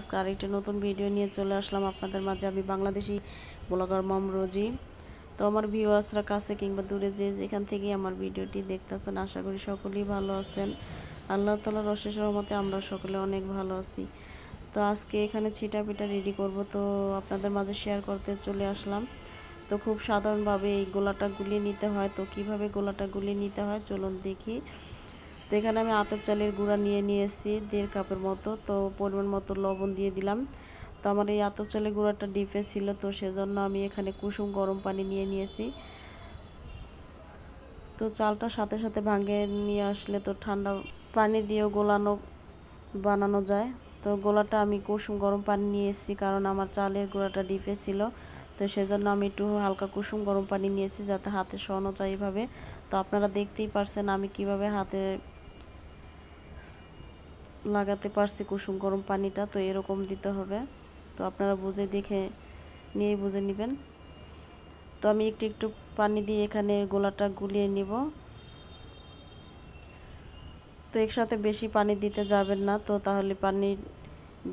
আজকে আরেকটি নতুন ভিডিও নিয়ে চলে আসলাম আপনাদের মাঝে। আমি বাংলাদেশি ব্লগার মম রোজি তো আমার ভিউয়ার্সরা কাছে কিংবা দূরে যে যেখান থেকে আমার ভিডিওটি দেখতেছেন, আশা করি সকলেই ভালো আছেন। আল্লাহ তালার অশেষ রহমতে আমরা সকলে অনেক ভালো আছি। তো আজকে এখানে ছিটা পিঠা রেডি করব। তো আপনাদের মাঝে শেয়ার করতে চলে আসলাম। তো খুব সাধারণভাবে এই গোলাটা গুলিয়ে নিতে হয়। তো কীভাবে গোলাটা গুলিয়ে নিতে হয়, চলুন দেখি। তো এখানে আমি আতপ চালের গুঁড়া নিয়ে নিয়েছি দেড় কাপের মতো, তো পরিমাণ মতো লবণ দিয়ে দিলাম। তো আমার এই আতপ চালের গুঁড়াটা ডিপে ছিল, তো সেজন্য আমি এখানে কুসুম গরম পানি নিয়ে নিয়েছি। তো চালটা সাথে সাথে ভাঙে নিয়ে আসলে তো ঠান্ডা পানি দিয়েও গোলানো, বানানো যায়। তো গোলাটা আমি কুসুম গরম পানি নিয়েছি কারণ আমার চালের গুঁড়াটা ডিপে ছিল। তো সেজন্য আমি একটু হালকা কুসুম গরম পানি নিয়েছি যাতে হাতে সরানো যায় এভাবে। তো আপনারা দেখতেই পারছেন আমি কীভাবে হাতে লাগাতে পারছি কুসুম গরম পানিটা, তো এরকম দিতে হবে। তো আপনারা বুঝে দেখে নিয়ে বুঝে নেবেন। তো আমি একটু একটু পানি দিয়ে এখানে গোলাটা গুলিয়ে নিব। তো একসাথে বেশি পানি দিতে যাবেন না, তো তাহলে পানি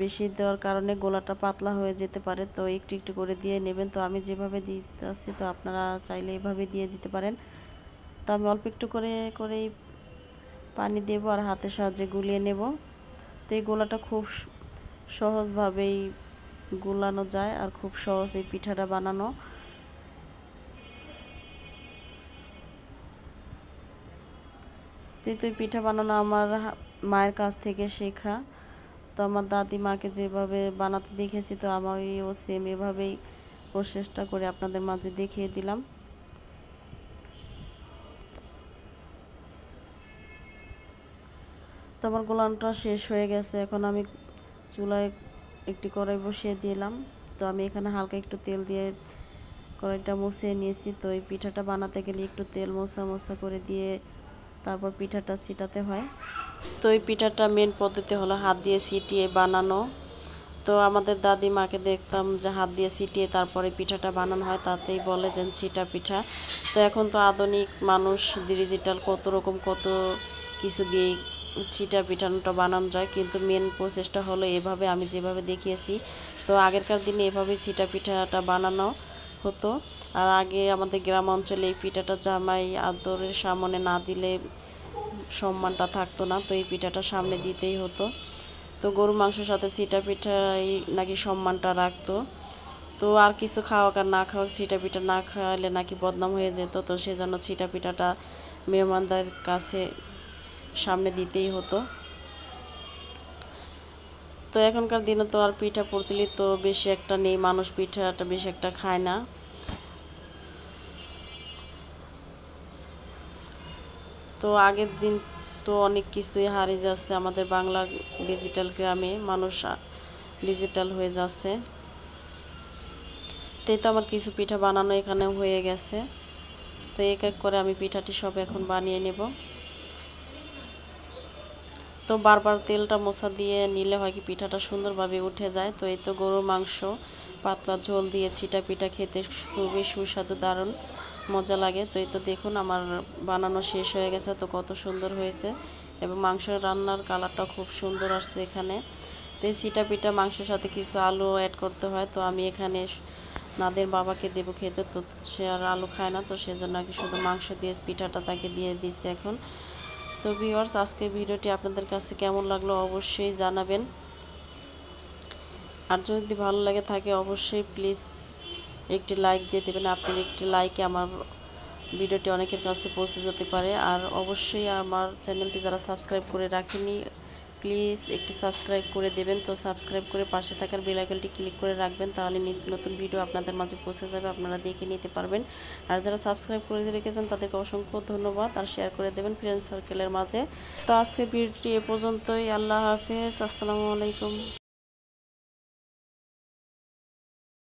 বেশি দেওয়ার কারণে গোলাটা পাতলা হয়ে যেতে পারে। তো একটু একটু করে দিয়ে নেবেন। তো আমি যেভাবে দিতে আসছি, তো আপনারা চাইলে এভাবে দিয়ে দিতে পারেন। তো আমি অল্প একটু করে, করেই পানি দেব আর হাতের সাহায্যে গুলিয়ে নেব। তো এই গোলাটা খুব সহজভাবেই গুলানো যায় আর খুব সহজ এই পিঠাটা বানানো। তো পিঠা বানানো আমার মায়ের কাছ থেকে শেখা। তো আমার দাদি মাকে যেভাবে বানাতে দেখেছি, তো আমি ও সেম এভাবেই প্রচেষ্টা করে আপনাদের মাঝে দেখিয়ে দিলাম। তো আমার গোলানটা শেষ হয়ে গেছে। এখন আমি চুলায় একটি কড়াই বসিয়ে দিলাম। তো আমি এখানে হালকা একটু তেল দিয়ে কড়াইটা মুছিয়ে নিয়েছি। তো এই পিঠাটা বানাতে গেলে একটু তেল মোছা মোছা করে দিয়ে তারপর পিঠাটা ছিটাতে হয়। তো এই পিঠাটা মেন পদ্ধতি হলো হাত দিয়ে ছিটিয়ে বানানো। তো আমাদের দাদি মাকে দেখতাম যে হাত দিয়ে ছিটিয়ে তারপরে পিঠাটা বানানো হয়, তাতেই বলে যে ছিটা পিঠা। তো এখন তো আধুনিক মানুষ ডিজিটাল কত রকম কত কিছু দিয়ে ছিটা পিঠানোটা বানানো যায়, কিন্তু মেন প্রসেসটা হলো এভাবে, আমি যেভাবে দেখিয়েছি। তো আগেরকার দিনে এভাবে ছিটা পিঠাটা বানানো হতো। আর আগে আমাদের গ্রাম অঞ্চলে এই পিঠাটা জামাই আদরের সামনে না দিলে সম্মানটা থাকতো না, তো এই পিঠাটা সামনে দিতেই হতো। তো গরু মাংসের সাথে ছিটা পিঠাই নাকি সম্মানটা রাখতো। তো আর কিছু খাওয়াক আর না খাওয়াক, ছিটা পিঠা না খাওয়ালে নাকি বদনাম হয়ে যেত, তো সেজন্য ছিটা পিঠাটা মেহমানদের কাছে সামনে দিতেই হতো। তো এখনকার দিনে তো আর পিঠা প্রচলিত বেশি একটা নেই, মানুষ পিঠাটা বেশি একটা খায় না। তো আগের দিন তো অনেক কিছুই হারিয়ে যাচ্ছে আমাদের বাংলার ডিজিটাল গ্রামে, মানুষ ডিজিটাল হয়ে যাচ্ছে। তো তো আমার কিছু পিঠা বানানো এখানে হয়ে গেছে। তো এক এক করে আমি পিঠাটি সব এখন বানিয়ে নেব। তো বারবার তেলটা মশা দিয়ে নিলে হয় কি পিঠাটা সুন্দরভাবে উঠে যায়। তো এই তো গরুর মাংস, পাতলা ঝোল দিয়ে ছিটা পিঠা খেতে খুবই সুস্বাদু, দারুণ মজা লাগে। তো এই তো দেখুন আমার বানানো শেষ হয়ে গেছে, তো কত সুন্দর হয়েছে এবং মাংস রান্নার কালারটা খুব সুন্দর আসছে এখানে। তো এই ছিটা পিঠা মাংসের সাথে কিছু আলু অ্যাড করতে হয়, তো আমি এখানে নাদের বাবাকে দেবো খেতে। তো সে আর আলু খায় না, তো সেজন্য আর কি শুধু মাংস দিয়ে পিঠাটা তাকে দিয়ে দিচ্ছে এখন। তো ভিওয়ার্স আজকে ভিডিওটি আপনাদের কাছে কেমন লাগল অবশ্যই জানাবেন। আর যদি ভালো লাগে থাকে অবশ্যই প্লিজ একটি লাইক দিয়ে দেবেন। আপনার একটি লাইকে আমার ভিডিওটি অনেকের কাছে পৌঁছে যেতে পারে। আর অবশ্যই আমার চ্যানেলটি যারা সাবস্ক্রাইব করে রাখেনি প্লিজ একটি সাবস্ক্রাইব করে দেবেন। তো সাবস্ক্রাইব করে পাশে থাকার বেলাইকনটি ক্লিক করে রাখবেন, তাহলে নিত্য নতুন ভিডিও আপনাদের মাঝে পৌঁছে যাবে, আপনারা দেখে নিতে পারবেন। আর যারা সাবস্ক্রাইব করে রেখেছেন, তাদেরকে অসংখ্য ধন্যবাদ আর শেয়ার করে দেবেন ফ্রেন্ড সার্কেলের মাঝে। তো আজকে ভিডিওটি এ পর্যন্তই, আল্লাহ হাফেজ, আসসালামু আলাইকুম।